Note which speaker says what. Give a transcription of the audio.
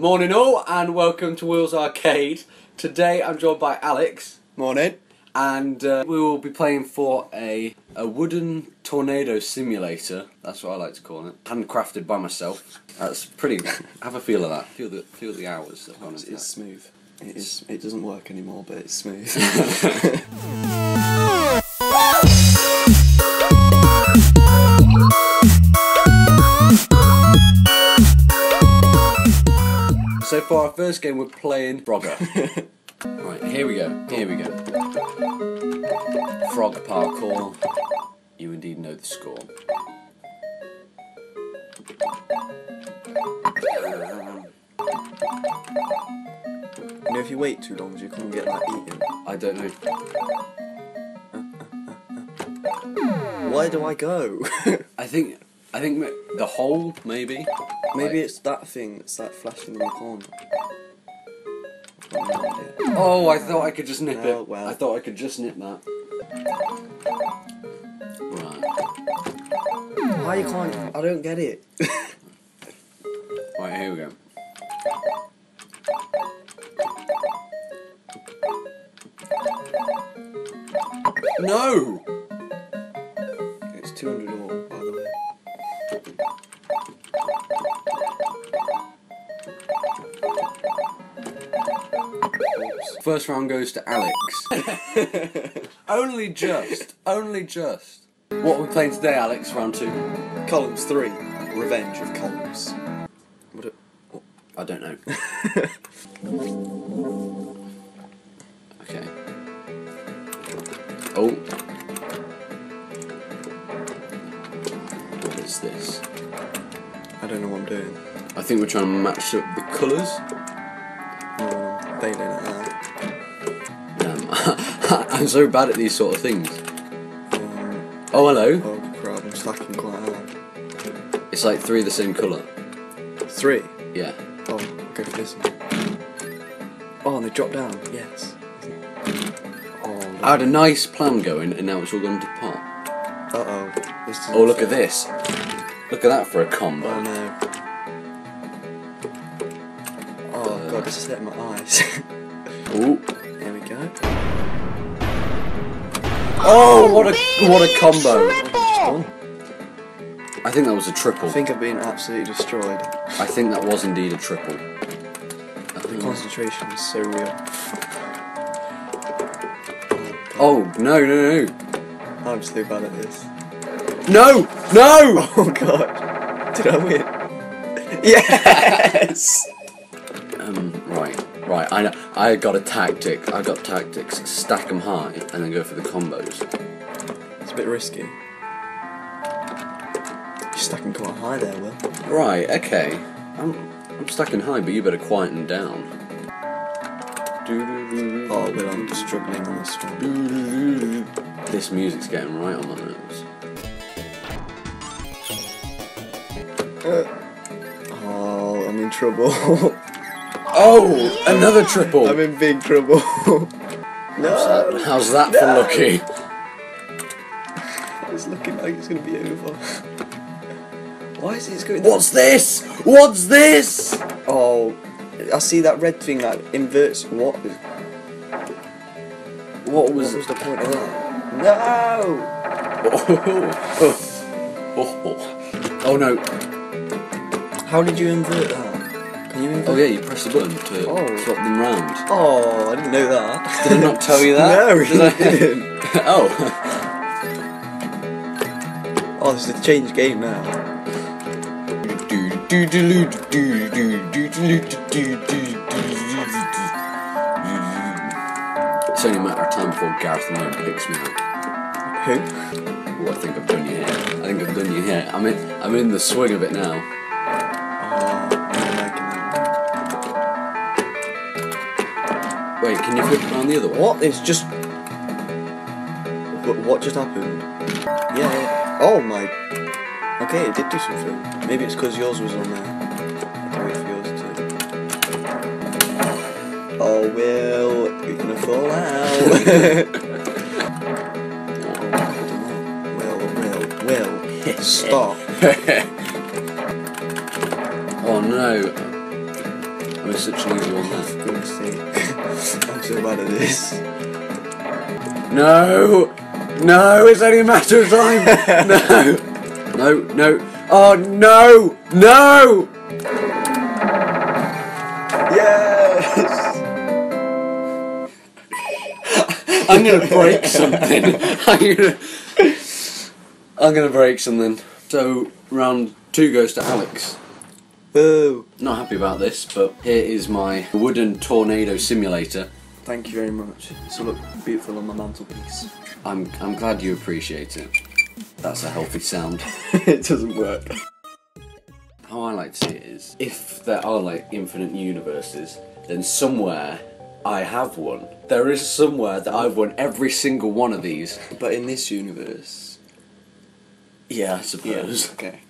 Speaker 1: Morning all, and welcome to Wills Arcade. Today I'm joined by Alex,
Speaker 2: Morning.
Speaker 1: and uh, we will be playing for a a wooden tornado simulator. That's what I like to call it. Handcrafted by myself. That's pretty. Have a feel of that. Feel the feel the hours that
Speaker 2: It's, it's smooth. It is. It doesn't work anymore, but it's smooth.
Speaker 1: for our first game, we're playing Frogger. right, here we go. Here we go. Frog parkour. You indeed know the score.
Speaker 2: You know, if you wait too long, you can't get that eaten.
Speaker 1: I don't know.
Speaker 2: Where do I go?
Speaker 1: I think I think the hole maybe.
Speaker 2: Maybe
Speaker 1: Like-
Speaker 2: it's that thing that's like flashing in the corner. I've got no idea.
Speaker 1: Oh, I thought I could just nip
Speaker 2: Oh,
Speaker 1: it.
Speaker 2: well.
Speaker 1: I thought I could just nip that. Right.
Speaker 2: Why you can't? I don't get it.
Speaker 1: Right, here we go. No!
Speaker 2: it's 200 all,
Speaker 1: First round goes to Alex. only just. Only just. What are we playing today, Alex? Round two?
Speaker 2: Columns 3. Revenge of Columns. What a, oh.
Speaker 1: I don't know. okay. Oh. What is this?
Speaker 2: I don't know what I'm doing.
Speaker 1: I think we're trying to match up the colours.
Speaker 2: I'm
Speaker 1: so bad at these sort of things. Oh, hello.
Speaker 2: oh crap, I'm stacking quite.
Speaker 1: It's like three the same colour.
Speaker 2: Three.
Speaker 1: Yeah.
Speaker 2: Oh, go for this one. Oh, and they drop down. Yes. Oh,
Speaker 1: I had a nice plan going, and now it's all gone to pot.
Speaker 2: Uh oh.
Speaker 1: Oh, look
Speaker 2: fit.
Speaker 1: at this. Look at that for a combo.
Speaker 2: Oh no. Oh god, this is hitting my eyes.
Speaker 1: Ooh.
Speaker 2: There we go.
Speaker 1: Oh, oh, what a what a combo!
Speaker 2: Just.
Speaker 1: I think that was a triple.
Speaker 2: I think I've been absolutely destroyed.
Speaker 1: I think that was indeed a triple.
Speaker 2: The
Speaker 1: think-
Speaker 2: concentration is so real.
Speaker 1: Oh no no no
Speaker 2: I'm so bad at this.
Speaker 1: no no!
Speaker 2: Oh god. Did I win? Yes!
Speaker 1: Right. I know. I got a tactic. I got tactics. Stack them high and then go for the combos.
Speaker 2: It's a bit risky. You're stacking quite high there, Will.
Speaker 1: Right. Okay. I'm I'm stacking high, but you better quieten down.
Speaker 2: Oh, Will, I'm just struggling on this one.
Speaker 1: This music's getting right on my nerves.
Speaker 2: Uh, oh, I'm in trouble.
Speaker 1: Oh, another triple.
Speaker 2: I'm in big trouble.
Speaker 1: How's
Speaker 2: no!
Speaker 1: that, how's that for lucky?
Speaker 2: It's looking like it's gonna be over. Why is it it's going?
Speaker 1: What's this? What's this?
Speaker 2: Oh, I see that red thing that inverts. What?
Speaker 1: What
Speaker 2: What
Speaker 1: was?
Speaker 2: was the point of that? No!
Speaker 1: oh, oh, oh no!
Speaker 2: How did you invert that? Can you?
Speaker 1: Oh yeah, you press the button to
Speaker 2: Oh.
Speaker 1: swap them round.
Speaker 2: Oh, I didn't know that.
Speaker 1: Did I not tell you that?
Speaker 2: no,
Speaker 1: Did I?
Speaker 2: didn't.
Speaker 1: oh.
Speaker 2: Oh, this is a changed game now.
Speaker 1: It's only a matter of time before Gareth Moore picks me up.
Speaker 2: Who?
Speaker 1: Oh, I think I've done you here. I think I've done you here. I'm in. I'm in the swing of it now. Wait, can you flip it around the other way?
Speaker 2: one. What? It's just. What, what just happened? Yeah, yeah. Oh my. Okay, it did do something. Maybe it's because yours was on there. I oh, can wait for yours to. Oh, Will, you're gonna fall out. Will, Will, Will, stop.
Speaker 1: oh no. I was such an easy one there.
Speaker 2: Goodness sake. I'm so bad at this.
Speaker 1: No! No, it's only a matter of time! no! No, no. Oh, no! No!
Speaker 2: Yes!
Speaker 1: I'm gonna break something. I'm gonna, I'm gonna break something. So, round two goes to Alex.
Speaker 2: Boo!
Speaker 1: Not happy about this, but here is my wooden tornado simulator.
Speaker 2: Thank you very much. Will look beautiful on my mantelpiece.
Speaker 1: I'm, I'm glad you appreciate it. That's a healthy sound.
Speaker 2: it doesn't work.
Speaker 1: How I like to see it is if there are like infinite universes, then somewhere I have one. There is somewhere that I've won every single one of these.
Speaker 2: But in this universe.
Speaker 1: Yeah, I suppose.
Speaker 2: Yeah, Okay.